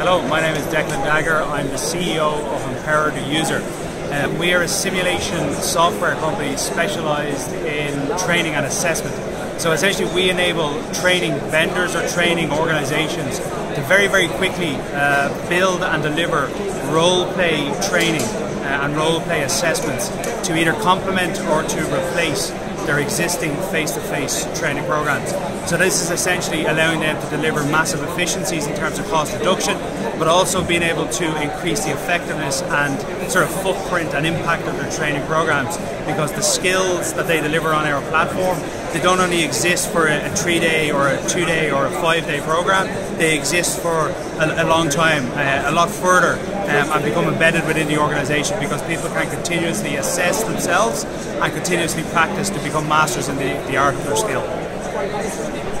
Hello, my name is Declan Dagger. I'm the CEO of Empower the User. Uh, we are a simulation software company specialized in training and assessment. So essentially, we enable training vendors or training organizations to very, very quickly uh, build and deliver role play training uh, and role play assessments to either complement or to replace their existing face-to-face training programs. So this is essentially allowing them to deliver massive efficiencies in terms of cost reduction, but also being able to increase the effectiveness and sort of footprint and impact of their training programs because the skills that they deliver on our platform they don't only exist for a, a three day or a two day or a five day program, they exist for a, a long time, uh, a lot further, um, and become embedded within the organization because people can continuously assess themselves and continuously practice to become masters in the, the art of their skill.